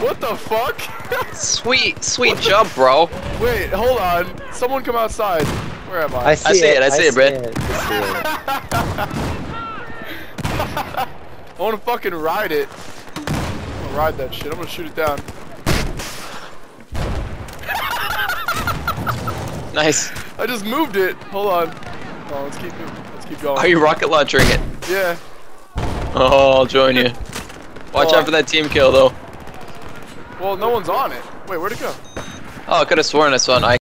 What the fuck? Sweet, sweet jump, bro. Wait, hold on. Someone come outside. Where am I? I see, see it, I see it, Brett. I see it. I want to fucking ride it. I'm gonna ride that shit. I'm gonna shoot it down. Nice. I just moved it. Hold on. Oh, let's keep. Let's keep going. Are you rocket launchering it? Yeah. Oh, I'll join you. Watch out for that team kill, though. Well, no one's on it. Wait, where'd it go? Oh, I could have sworn I saw an icon.